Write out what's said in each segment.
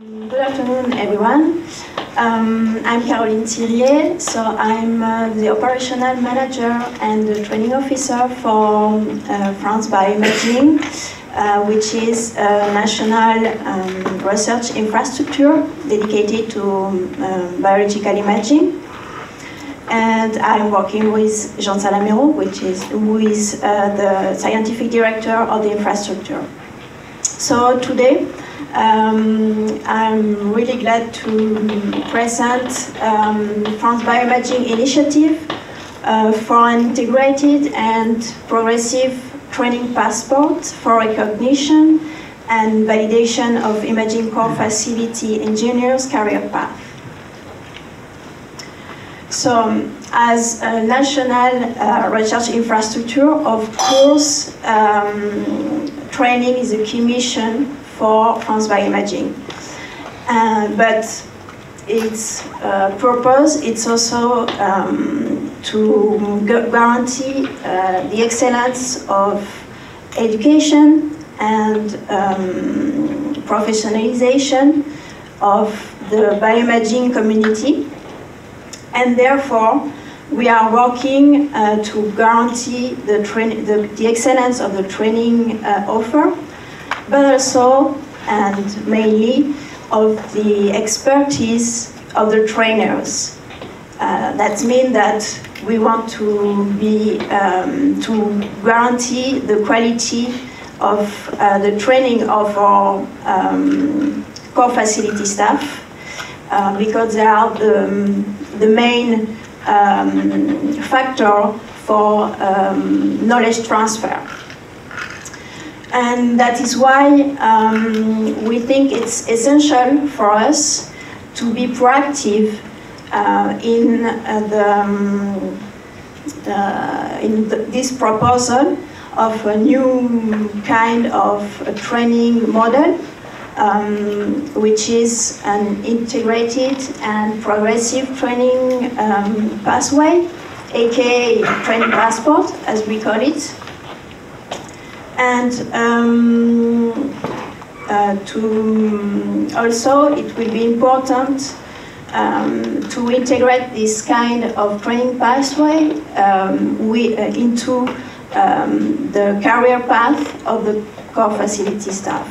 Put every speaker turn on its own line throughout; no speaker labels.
Good afternoon, everyone. Um, I'm Caroline Thiriet, so I'm uh, the operational manager and the training officer for uh, France Bioimaging, uh, which is a national um, research infrastructure dedicated to um, biological imaging. And I'm working with Jean Salamero, which is who is uh, the scientific director of the infrastructure. So today, um, I'm really glad to present um, France Bioimaging Initiative uh, for an integrated and progressive training passport for recognition and validation of imaging core facility engineers career path. So, um, as a national uh, research infrastructure, of course, um, training is a key mission for France Bioimaging. Uh, but its uh, purpose is also um, to guarantee uh, the excellence of education and um, professionalization of the bioimaging community. And therefore, we are working uh, to guarantee the, the, the, excellence of the training uh, offer but also and mainly of the expertise of the trainers. Uh, that means that we want to be um, to guarantee the quality of uh, the training of our um, core facility staff uh, because they are the, the main um, factor for um, knowledge transfer. And that is why um, we think it's essential for us to be proactive uh, in uh, the, um, uh, in the, this proposal of a new kind of training model, um, which is an integrated and progressive training um, pathway, aka training passport, as we call it. And um, uh, to also, it will be important um, to integrate this kind of training pathway um, we, uh, into um, the career path of the core facility staff.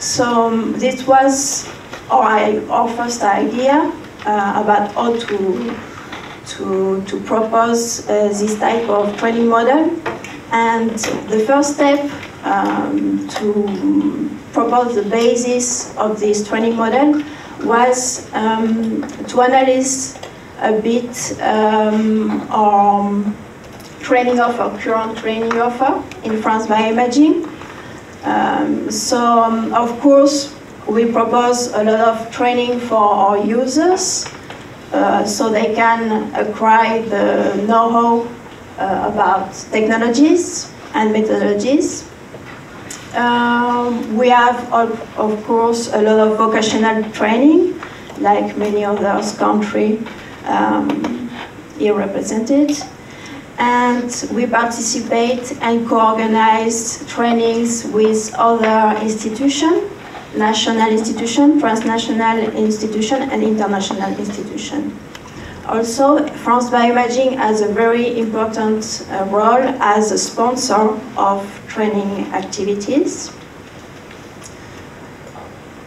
So um, this was our, our first idea uh, about how to, to, to propose uh, this type of training model. And the first step um, to propose the basis of this training model was um, to analyze a bit um, our training offer, current training offer in France Bioimaging. Um, so, um, of course, we propose a lot of training for our users uh, so they can acquire the know-how uh, about technologies and methodologies. Um, we have, of, of, course, a lot of vocational training, like many other countries um, here represented. And we participate and co-organize trainings with other institutions, national institution, transnational institution, and international institution. Also, France Bioimaging has a very important uh, role as a sponsor of training activities.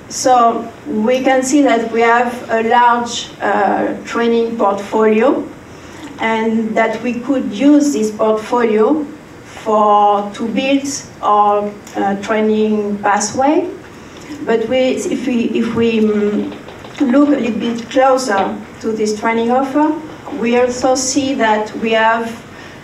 So we can see that we have a large uh, training portfolio and that we could use this portfolio for to build our uh, training pathway. But we, if we, if we um, look a little bit closer to this training offer, we also see that we have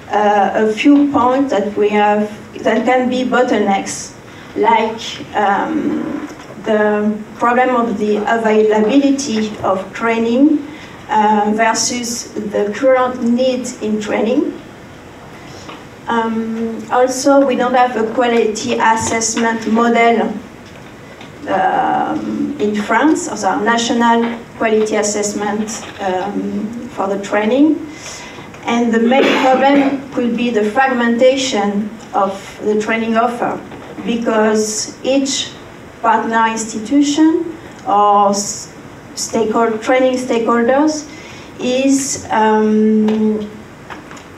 uh, a few points that we have that can be bottlenecks, like um, the problem of the availability of training uh, versus the current need in training. Um, also, we don't have a quality assessment model um, in France, also national quality assessment um, for the training. And the main problem could be the fragmentation of the training offer because each partner institution or stakeholder, training stakeholders is um,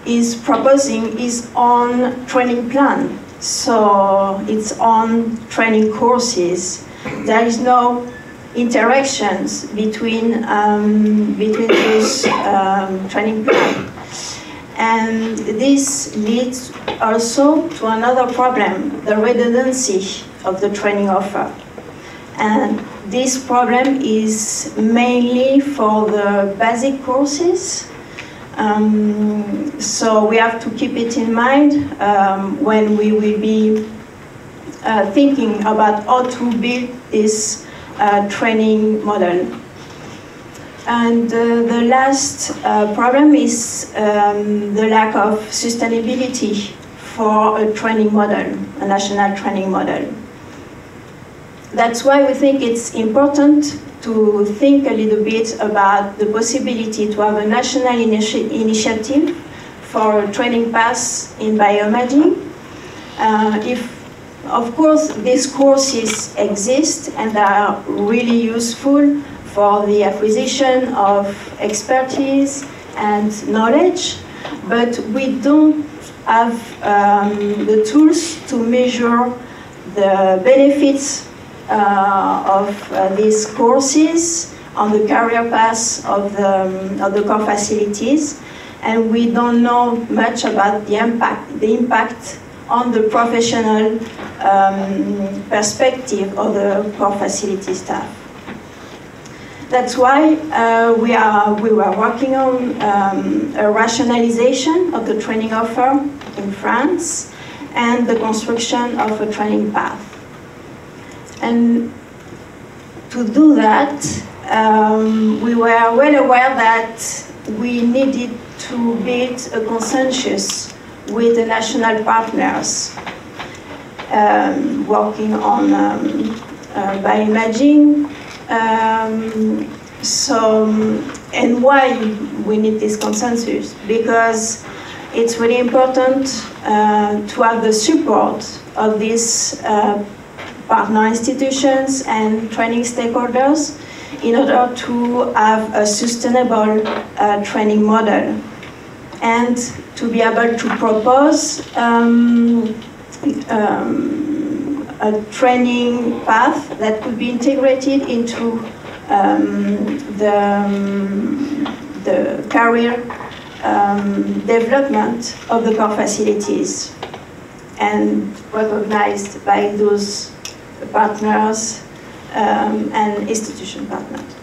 is proposing its own training plan. So its own training courses. There is no interactions between um, between those um, training plans. And this leads also to another problem, the redundancy of the training offer. And this problem is mainly for the basic courses. Um, so we have to keep it in mind um, when we will be uh, thinking about how to build this uh, training model. And uh, the last uh, problem is um, the lack of sustainability for a training model, a national training model. That's why we think it's important to think a little bit about the possibility to have a national initi initiative for a training pass in bioimaging. Uh, if, of course, these courses exist and are really useful for the acquisition of expertise and knowledge, but we don't have um, the tools to measure the benefits uh, of uh, these courses on the career path of the, um, of the core facilities, and we don't know much about the impact, the impact on the professional um, perspective of the core facility staff. That's why uh, we, are, we were working on um, a rationalization of the training offer in France and the construction of a training path. And to do that, um, we were well aware that we needed to build a consensus with the national partners um, working on um, uh, bioimaging, um, so, and why we need this consensus? Because it's really important uh, to have the support of these uh, partner institutions and training stakeholders in order to have a sustainable uh, training model and to be able to propose um, um, a training path that could be integrated into um, the, the career um, development of the core facilities and recognized by those partners um, and institution partners.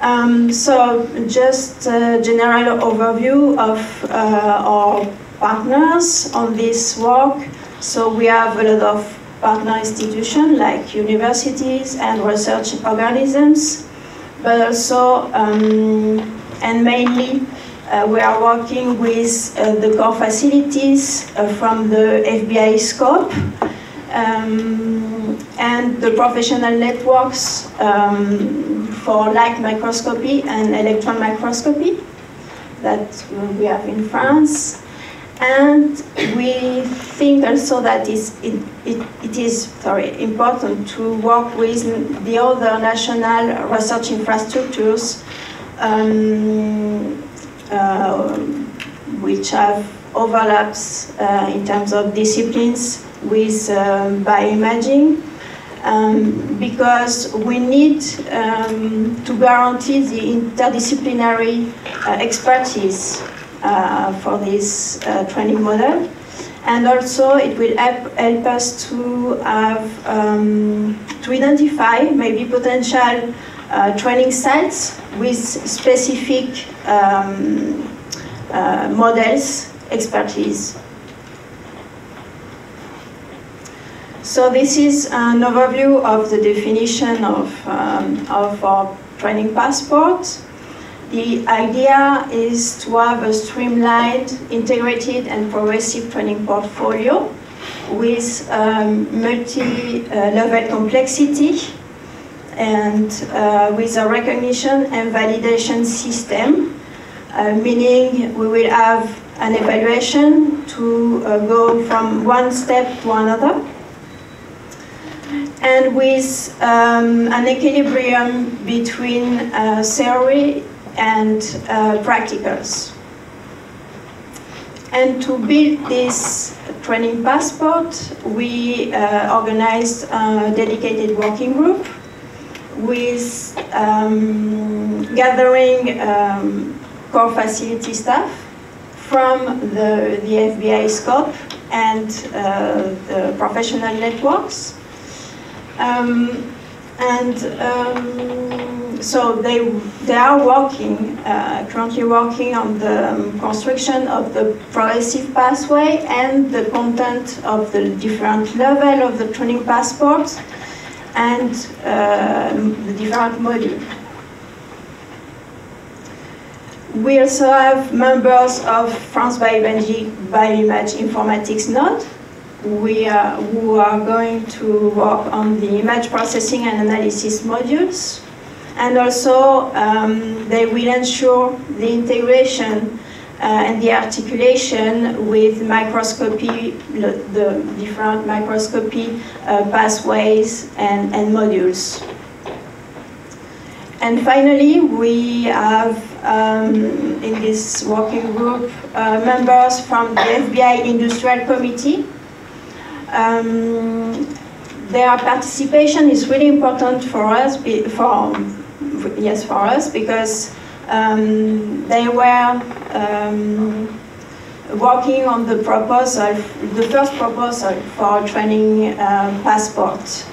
Um, so just a general overview of uh, our partners on this work. So we have a lot of partner institutions like universities and research organisms, but also, um, and mainly, uh, we are working with uh, the core facilities uh, from the FBI scope um, and the professional networks um, for light microscopy and electron microscopy that we have in France. And we think also that it, it, it is sorry, important to work with the other national research infrastructures um, uh, which have overlaps uh, in terms of disciplines with um, bioimaging um, because we need um, to guarantee the interdisciplinary uh, expertise uh, for this uh, training model. And also it will help, help us to have, um, to identify maybe potential uh, training sites with specific um, uh, models, expertise. So this is an overview of the definition of, um, of our training passport. The idea is to have a streamlined, integrated and progressive training portfolio with um, multi-level complexity and uh, with a recognition and validation system, uh, meaning we will have an evaluation to uh, go from one step to another. And with um, an equilibrium between uh, theory and uh, practicals. And to build this training passport, we uh, organized a dedicated working group with um, gathering um, core facility staff from the, the FBI scope and uh, the professional networks. Um, and um, so they, they are working, uh, currently working on the um, construction of the progressive pathway and the content of the different level of the training passports and uh, the different modules. We also have members of France Bioimage Informatics Node we are, who are going to work on the image processing and analysis modules. And also, um, they will ensure the integration uh, and the articulation with microscopy, the different microscopy uh, pathways and, and modules. And finally, we have um, in this working group uh, members from the FBI Industrial Committee. Um, their participation is really important for us, for, yes, for us, because um, they were um, working on the proposal, the first proposal for training uh, passport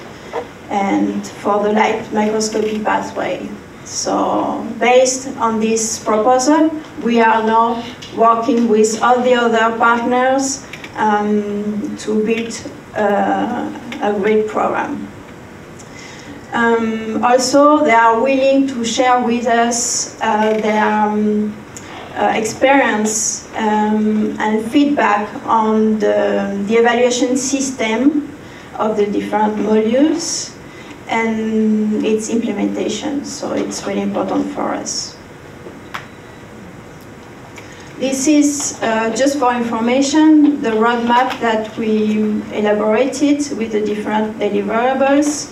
and for the light microscopy pathway. So based on this proposal, we are now working with all the other partners um, to build uh, a great program. Um, also, they are willing to share with us uh, their um, uh, experience um, and feedback on the, the evaluation system of the different modules and its implementation. So it's really important for us. This is, uh, just for information, the roadmap that we elaborated with the different deliverables.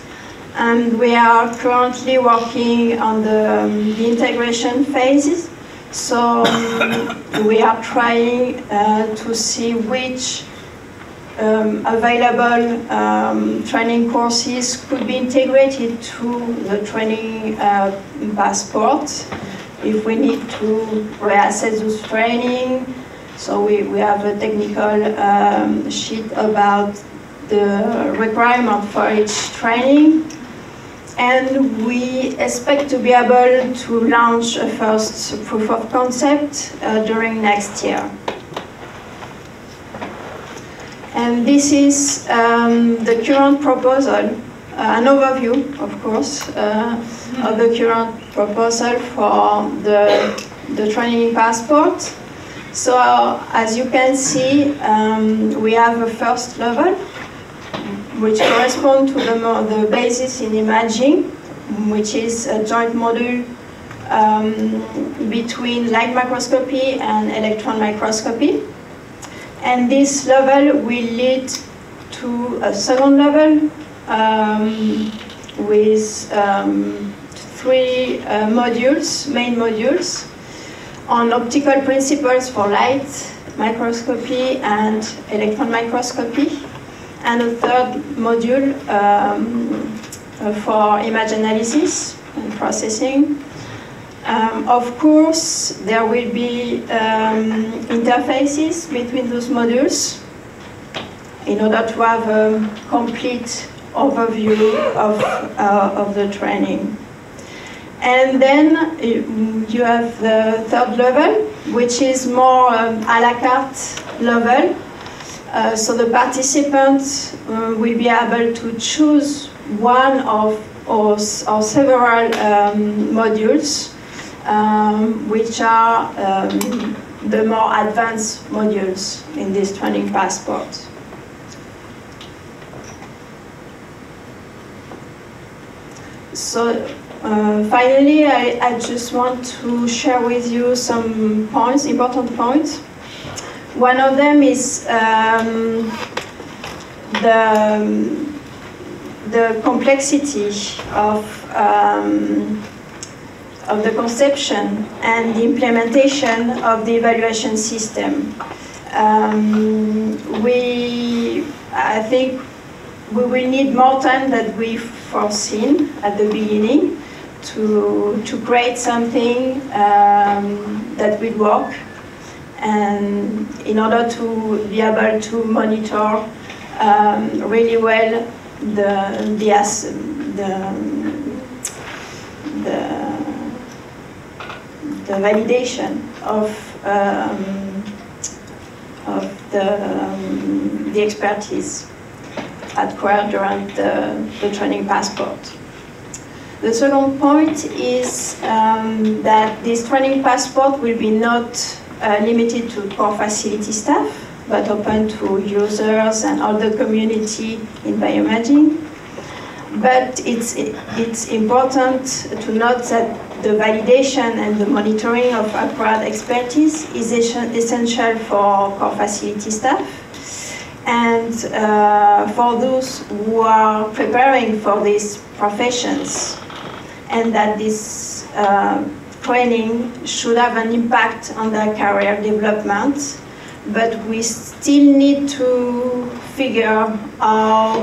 And we are currently working on the, um, the integration phases. So um, we are trying uh, to see which um, available um, training courses could be integrated to the training uh, passport if we need to reassess those training. So we, we have a technical um, sheet about the requirement for each training. And we expect to be able to launch a first proof of concept uh, during next year. And this is um, the current proposal, an overview, of course, uh, of the current proposal for the, the training passport. So as you can see, um, we have a first level, which corresponds to the, the basis in imaging, which is a joint module um, between light microscopy and electron microscopy. And this level will lead to a second level um, with um, three uh, modules, main modules, on optical principles for light microscopy and electron microscopy, and a third module um, uh, for image analysis and processing, um, of course, there will be um, interfaces between those modules in order to have a complete overview of, uh, of the training. And then you have the third level, which is more um, a la carte level. Uh, so the participants uh, will be able to choose one of or, or several um, modules um, which are um, the more advanced modules in this training passport. So uh, finally, I, I, just want to share with you some points, important points. One of them is um, the, the complexity of, um, of the conception and the implementation of the evaluation system. Um, we, I think we will need more time than we foreseen at the beginning to, to create something um, that will work. And in order to be able to monitor um, really well the, the, the, the, the validation of, um, of the, um, the expertise acquired during the, the training passport. The second point is um, that this training passport will be not uh, limited to core facility staff, but open to users and all the community in bioimaging. But it's, it's important to note that the validation and the monitoring of acquired expertise is essential for core facility staff and uh, for those who are preparing for these professions and that this uh, training should have an impact on their career development but we still need to figure how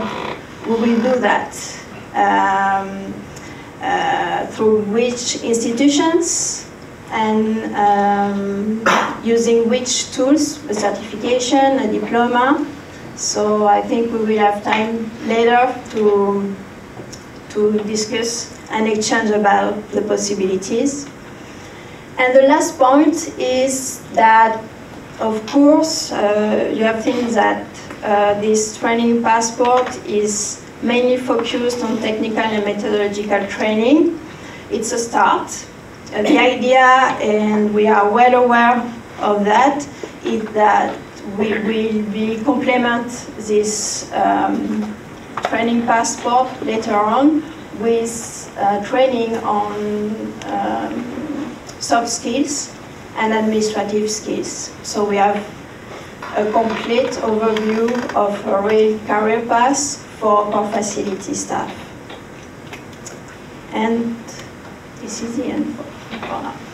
we will do that um, uh, through which institutions and um, using which tools, a certification, a diploma, so I think we will have time later to, to discuss and exchange about the possibilities. And the last point is that, of course, uh, you have things that uh, this training passport is mainly focused on technical and methodological training. It's a start. Uh, the idea, and we are well aware of that, is that we will be complement this um, training passport later on with uh, training on um, soft skills and administrative skills. So we have a complete overview of a real career path for our facility staff. And this is the end for, for now.